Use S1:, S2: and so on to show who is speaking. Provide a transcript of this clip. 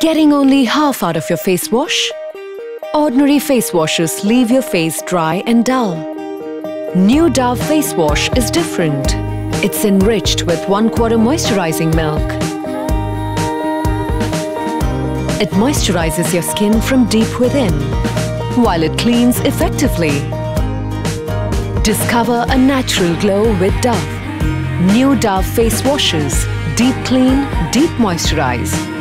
S1: Getting only half out of your face wash? Ordinary face washes leave your face dry and dull. New Dove face wash is different. It's enriched with 1 quarter moisturizing milk. It moisturizes your skin from deep within, while it cleans effectively. Discover a natural glow with Dove. New Dove face washes. Deep clean, deep moisturize.